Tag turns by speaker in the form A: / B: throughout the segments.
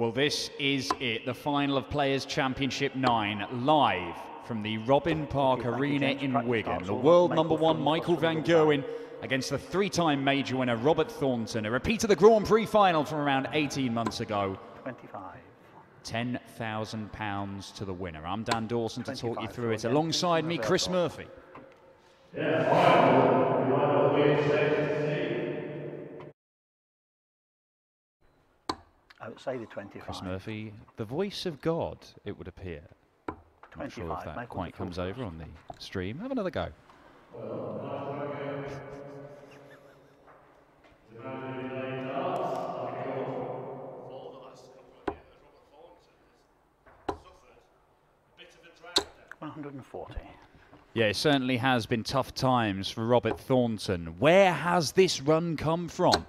A: Well, this is it, the final of Players' Championship 9, live from the Robin Park Arena in Wigan. The world number one, Michael Van Gerwen, against the three time major winner, Robert Thornton. A repeat of the Grand Prix final from around 18 months ago.
B: 25.
A: £10,000 to the winner. I'm Dan Dawson to talk you through it. Alongside me, Chris Murphy.
B: Outside the 25.
A: Chris Murphy, the voice of God, it would appear. I'm Not sure if
B: 25,
A: that
B: Michael
A: quite comes over on the stream. Have another go.
B: One hundred and forty.
A: Yeah, it certainly has been tough times for Robert Thornton. Where has this run come from?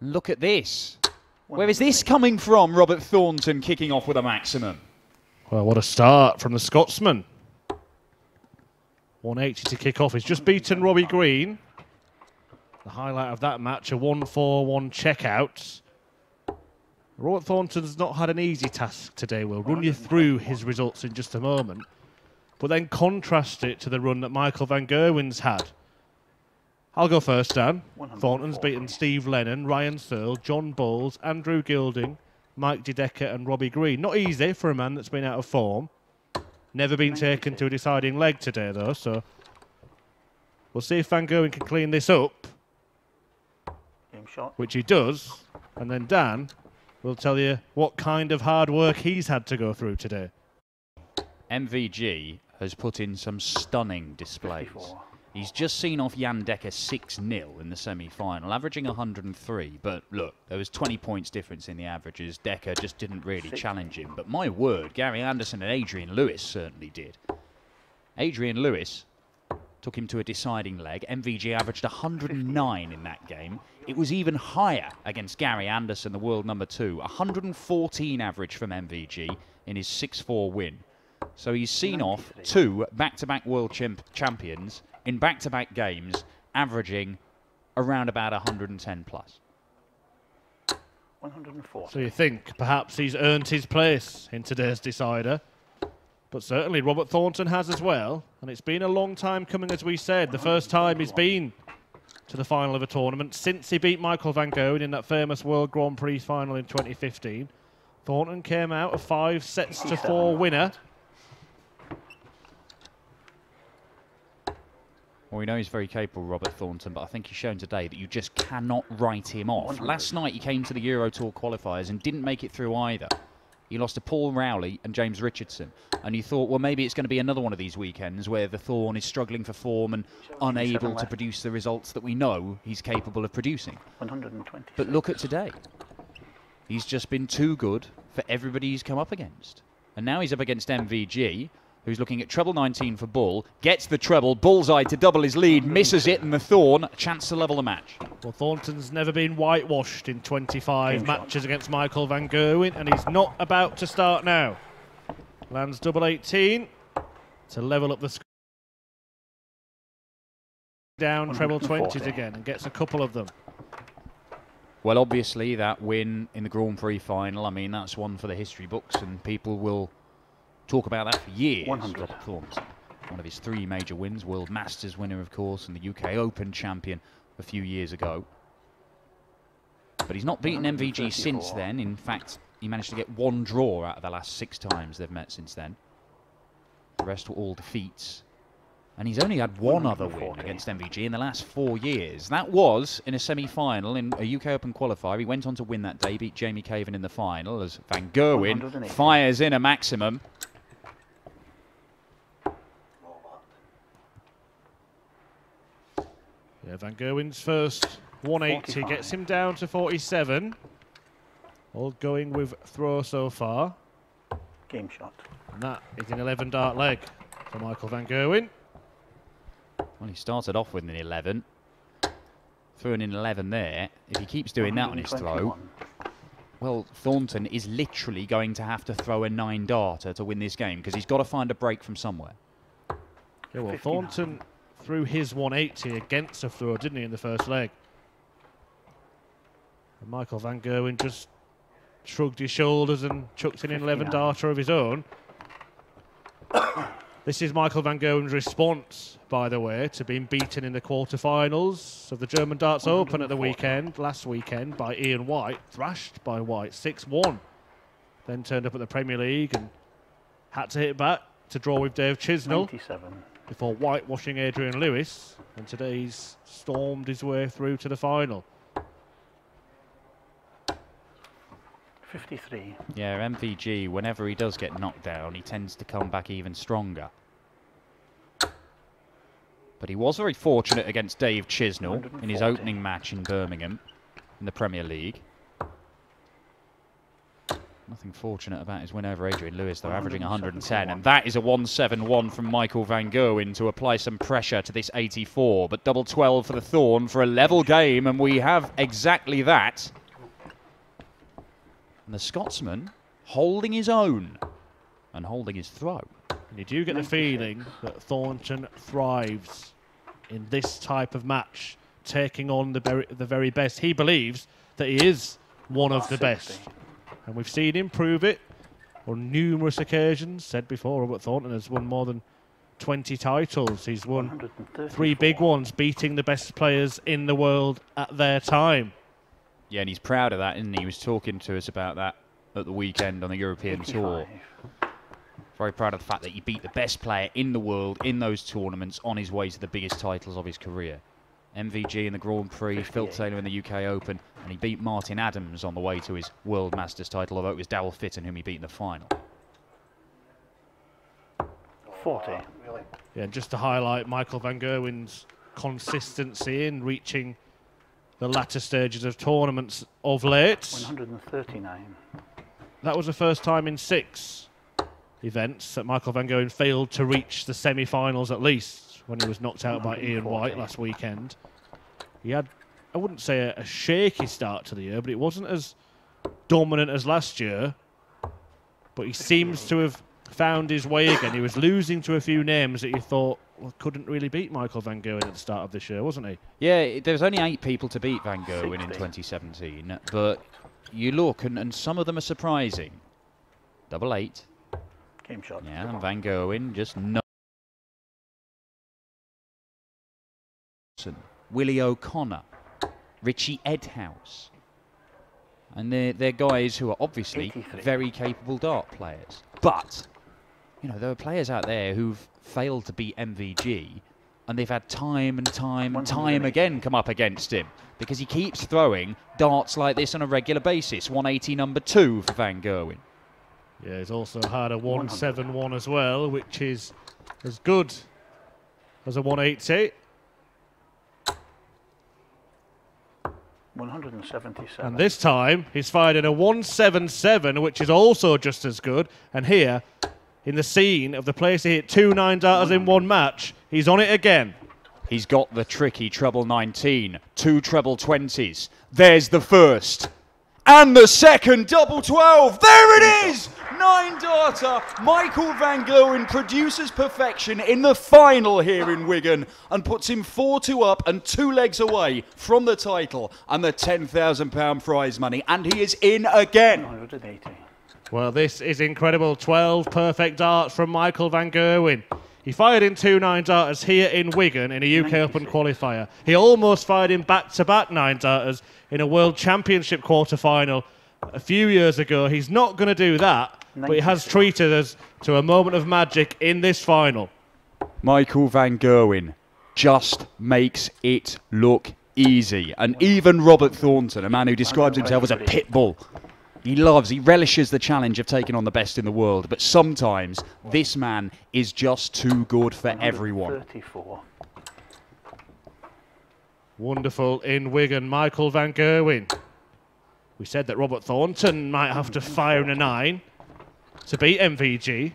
A: Look at this. Where is this coming from, Robert Thornton kicking off with a maximum?
C: Well, what a start from the Scotsman. 180 to kick off. He's just beaten Robbie Green. The highlight of that match, a 1 4 1 checkout. Robert Thornton's not had an easy task today. We'll run you through his results in just a moment. But then contrast it to the run that Michael Van Gerwen's had. I'll go first, Dan. Thornton's beaten Steve Lennon, Ryan Searle, John Bowles, Andrew Gilding, Mike De Decker, and Robbie Green. Not easy for a man that's been out of form. Never been taken to a deciding leg today, though, so we'll see if Van Gerwen can clean this up,
B: Game shot.
C: which he does. And then Dan will tell you what kind of hard work he's had to go through today.
A: MVG has put in some stunning displays.
B: 54.
A: He's just seen off Jan Dekker 6 0 in the semi final, averaging 103. But look, there was 20 points difference in the averages. Dekker just didn't really challenge him. But my word, Gary Anderson and Adrian Lewis certainly did. Adrian Lewis took him to a deciding leg. MVG averaged 109 in that game. It was even higher against Gary Anderson, the world number two. 114 average from MVG in his 6 4 win. So he's seen off two back to back world champ- champions in back to back games, averaging around about 110 plus.
B: 140.
C: So you think perhaps he's earned his place in today's decider. But certainly Robert Thornton has as well. And it's been a long time coming, as we said. The first time he's been to the final of a tournament since he beat Michael Van Gerwen in that famous World Grand Prix final in 2015. Thornton came out a five sets to four winner.
A: Well, we know he's very capable, Robert Thornton, but I think he's shown today that you just cannot write him off.
B: 100.
A: Last night he came to the Euro Tour qualifiers and didn't make it through either. He lost to Paul Rowley and James Richardson. And you thought, well, maybe it's going to be another one of these weekends where the Thorn is struggling for form and unable to produce the results that we know he's capable of producing.
B: 120.
A: But look at today. He's just been too good for everybody he's come up against. And now he's up against MVG, who's looking at treble 19 for Bull, gets the treble, bullseye to double his lead, misses it, and the Thorn, a chance to level the match.
C: Well, Thornton's never been whitewashed in 25
B: Game shot.
C: matches against Michael Van Gerwen, and he's not about to start now. Lands double 18 to level up the score. Down treble 20s again and gets a couple of them.
A: Well, obviously, that win in the Grand Prix final, I mean, that's one for the history books, and people will talk about that for years.
B: 100.
A: Robert Thornton. One of his three major wins, World Masters winner, of course, and the UK Open champion a few years ago. But he's not beaten MVG since then. In fact, he managed to get one draw out of the last six times they've met since then. The rest were all defeats. And he's only had one other win against MVG in the last four years. That was in a semi-final in a UK Open qualifier. He went on to win that day, beat Jamie Caven in the final as Van Gerwen fires in a maximum.
C: Yeah, Van Gerwen's first 180
B: 45.
C: gets him down to 47. All going with throw so far.
B: Game shot.
C: And that is an 11 dart leg for Michael Van Gerwen.
A: Well, he started off with an 11. Threw in an 11 there. If he keeps doing that on his throw, well, Thornton is literally going to have to throw a nine darter to win this game because he's got to find a break from somewhere.
C: Yeah, well,
B: 59.
C: Thornton threw his 180 against a throw, didn't he, in the first leg? And Michael Van Gerwen just shrugged his shoulders and chucked in an 11
B: 59.
C: darter of his own. this is Michael Van Gerwen's response, by the way, to being beaten in the quarterfinals of the German Darts Open at the weekend, last weekend, by Ian White, thrashed by White 6 1. Then turned up at the Premier League and had to hit back to draw with Dave Chisnall
B: 97.
C: Before whitewashing Adrian Lewis, and today he's stormed his way through to the final.
B: 53.
A: Yeah, MVG, whenever he does get knocked down, he tends to come back even stronger. But he was very fortunate against Dave Chisnall in his opening match in Birmingham in the Premier League. Nothing fortunate about his win over Adrian Lewis, though, averaging 110. And that is a 171 from Michael Van Gerwen to apply some pressure to this 84. But double 12 for the Thorn for a level game, and we have exactly that. And the Scotsman holding his own and holding his throw.
C: And you do get the feeling that Thornton thrives in this type of match, taking on the very, the very best. He believes that he is one of the best. And we've seen him prove it on numerous occasions. Said before, Robert Thornton has won more than 20 titles. He's won three big ones, beating the best players in the world at their time.
A: Yeah, and he's proud of that, isn't he? He was talking to us about that at the weekend on the European Tour. Very proud of the fact that he beat the best player in the world in those tournaments on his way to the biggest titles of his career. MVG in the Grand Prix, Phil Taylor in the UK Open, and he beat Martin Adams on the way to his World Masters title, although it was Darryl Fitton whom he beat in the final.
B: 40.
C: really? Yeah, just to highlight Michael Van Gerwen's consistency in reaching the latter stages of tournaments of late.
B: 139.
C: That was the first time in six events that Michael Van Gerwen failed to reach the semi-finals at least when he was knocked out by Ian White last weekend. He had, I wouldn't say a, a shaky start to the year, but it wasn't as dominant as last year. But he seems to have found his way again. He was losing to a few names that you thought well, couldn't really beat Michael Van Gerwen at the start of this year, wasn't he?
A: Yeah, there was only eight people to beat Van Gerwen in 2017, but you look and, and some of them are surprising. Double eight,
B: Game shot.
A: yeah, and Van Gerwen just no. Willie O'Connor, Richie Edhouse. And they're, they're guys who are obviously very capable dart players. But, you know, there are players out there who've failed to beat MVG and they've had time and time and time again come up against him because he keeps throwing darts like this on a regular basis. 180 number two for Van Gerwen.
C: Yeah, he's also had a 171 as well, which is as good as a 180.
B: 177.
C: And this time, he's fired in a 177, which is also just as good. And here, in the scene of the place he hit two nine darters in one match, he's on it again.
A: He's got the tricky treble 19, two treble 20s. There's the first. And the second double 12. There it is! Nine darter. Michael Van Gerwen produces perfection in the final here in Wigan and puts him 4 2 up and two legs away from the title and the £10,000 prize money. And he is in again.
C: Well, this is incredible. 12 perfect darts from Michael Van Gerwen. He fired in two nine darters here in Wigan in a UK Open qualifier. He almost fired in back to back nine darters in a World Championship quarter final a few years ago. He's not going to do that, but he has treated us to a moment of magic in this final.
A: Michael Van Gerwen just makes it look easy. And even Robert Thornton, a man who describes himself as a pit bull, he loves, he relishes the challenge of taking on the best in the world. But sometimes this man is just too good for everyone.
B: 34.
C: Wonderful in Wigan, Michael Van Gerwen. We said that Robert Thornton might have to fire in a nine to beat MVG.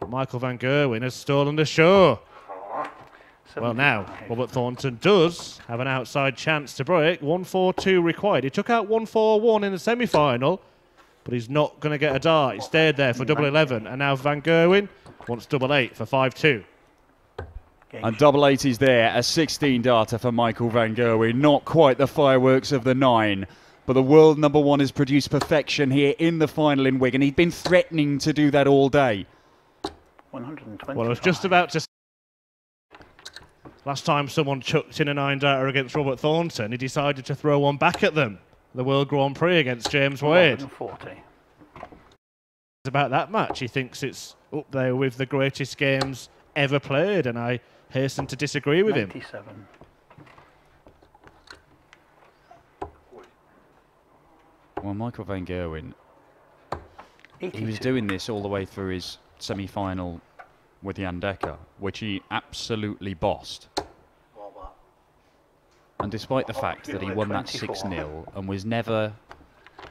C: But Michael Van Gerwen has stolen the show. Well, now,
B: 75.
C: Robert Thornton does have an outside chance to break. 1 4 2 required. He took out 1 4 1 in the semi final, but he's not going to get a dart. He stayed there for double 11. And now Van Gerwen wants double 8 for 5 2.
A: And
B: shot.
A: double 80s there, a 16 darter for Michael Van Gerwen. Not quite the fireworks of the nine, But the world number one has produced perfection here in the final in Wigan. He'd been threatening to do that all day.
B: 120.
C: Well, I was just about to. S- Last time someone chucked in a nine darter against Robert Thornton, he decided to throw one back at them. The World Grand Prix against James Wade.
B: 140.
C: It's about that match. He thinks it's up there with the greatest games ever played, and I hasten to disagree with him.
B: 97.
A: Well, Michael Van Gerwen, he was doing this all the way through his semi-final with Jan Dekker, which he absolutely bossed. And despite the fact that he won that 6-0 and was never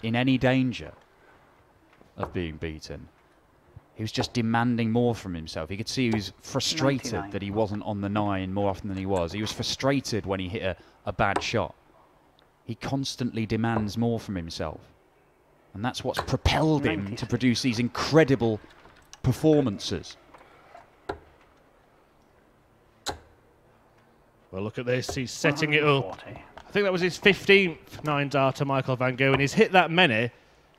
A: in any danger of being beaten, he was just demanding more from himself. He could see he was frustrated
B: 99.
A: that he wasn't on the nine more often than he was. He was frustrated when he hit a, a bad shot. He constantly demands more from himself. And that's what's propelled him to produce these incredible performances.
C: Well, look at this. He's setting it up. I think that was his 15th nine darter, Michael Van Gogh, and he's hit that many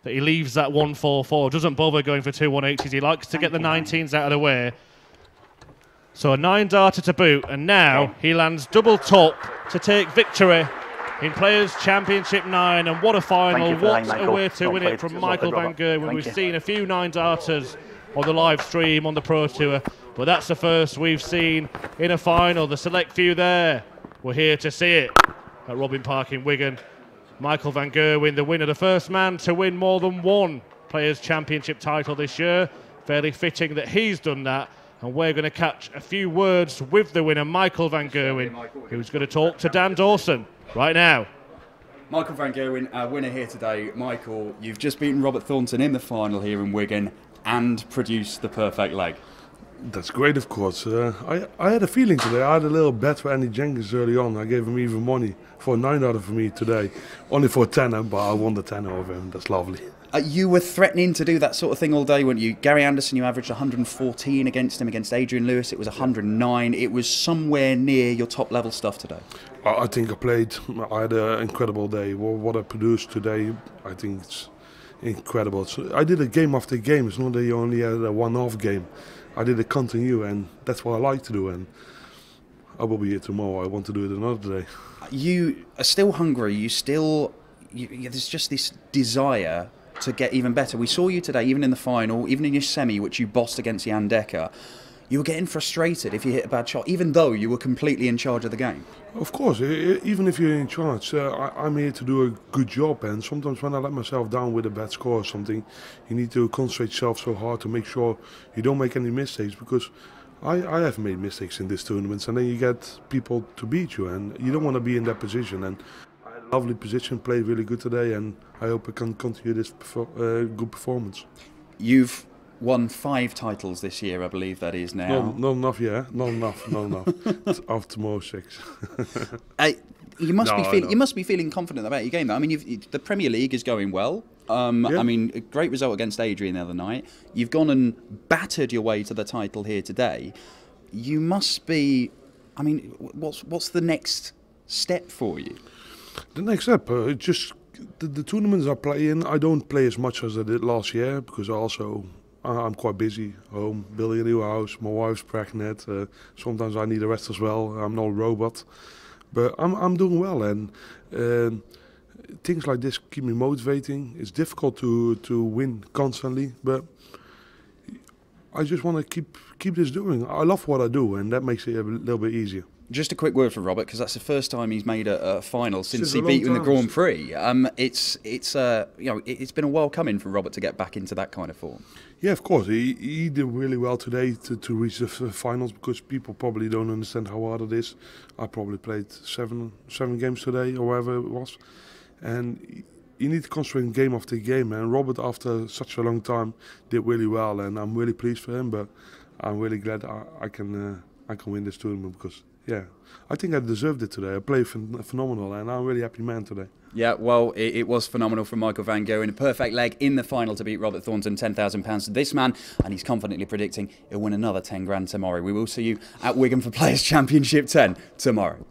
C: that he leaves that 144. Doesn't bother going for two 180s. He likes to get the 19s out of the way. So a nine darter to boot, and now he lands double top to take victory in Players Championship 9. And what a final! What a way to win it from Michael Van. Gogh. When we've seen a few nine darters on the live stream on the Pro Tour, but that's the first we've seen in a final. The select few there, we're here to see it at Robin Park in Wigan. Michael Van Gerwen, the winner, the first man to win more than one Players' Championship title this year. Fairly fitting that he's done that. And we're going to catch a few words with the winner, Michael Van Gerwen, who's going to talk to Dan Dawson right now.
A: Michael Van Gerwen, our winner here today. Michael, you've just beaten Robert Thornton in the final here in Wigan and produced the perfect leg.
D: That's great, of course. Uh, I, I had a feeling today. I had a little bet for Andy Jenkins early on. I gave him even money for a nine out of for me today. Only for a tenner, but I won the tenner over him. That's lovely.
A: Uh, you were threatening to do that sort of thing all day, weren't you? Gary Anderson, you averaged 114 against him. Against Adrian Lewis, it was 109. It was somewhere near your top level stuff today.
D: I, I think I played. I had an incredible day. What, what I produced today, I think it's incredible. So I did a game after game. It's not that you only had a one-off game. I did it continue, and that's what I like to do. And I will be here tomorrow. I want to do it another day.
A: You are still hungry. You still. You, you- there's just this desire to get even better. We saw you today, even in the final, even in your semi, which you bossed against Jan Dekker. You were getting frustrated if you hit a bad shot, even though you were completely in charge of the game.
D: Of course, even if you're in charge, uh, I, I'm here to do a good job. And sometimes when I let myself down with a bad score or something, you need to concentrate yourself so hard to make sure you don't make any mistakes. Because I, I have made mistakes in these tournaments, and then you get people to beat you, and you don't want to be in that position. And a lovely position, played really good today, and I hope I can continue this perfor- uh, good performance.
A: You've won five titles this year, I believe that is now.
D: Not, not enough, yeah, not enough, not enough. After tomorrow six.
A: Uh, you must
D: No,
A: be
D: I
A: feel, you must be feeling confident about your game. Though. I mean, you've, the Premier League is going well. Um,
D: Yeah.
A: I mean, a great result against Adrian the other night. You've gone and battered your way to the title here today. You must be. I mean, what's what's the next step for you?
D: The next step, uh, just the, the tournaments I play in. I don't play as much as I did last year because I also I'm quite busy home building a new house. My wife's pregnant. Uh, sometimes I need a rest as well. I'm not a robot, but I'm I'm doing well and. um Things like this keep me motivating. It's difficult to, to win constantly, but I just want to keep keep this doing. I love what I do, and that makes it a little bit easier.
A: Just a quick word for Robert, because that's the first time he's made a, a final since
D: Since
A: he beat you in the
D: time.
A: Grand Prix. Um, it's it's uh, you know it, it's been a while coming for Robert to get back into that kind of form.
D: Yeah, of course. He, he did really well today to, to reach the finals because people probably don't understand how hard it is. I probably played seven seven games today or whatever it was. And y- you need to concentrate game after game. And Robert, after such a long time, did really well. And I'm really pleased for him. But I'm really glad I, I can uh, I can win this tournament because, yeah, I think I deserved it today. I played phen- phenomenal and I'm a really happy man today.
A: Yeah, well, it, it was phenomenal from Michael Van Gogh in a perfect leg in the final to beat Robert Thornton, £10,000 to this man, and he's confidently predicting he'll win another 10 grand tomorrow. We will see you at Wigan for Players Championship 10 tomorrow.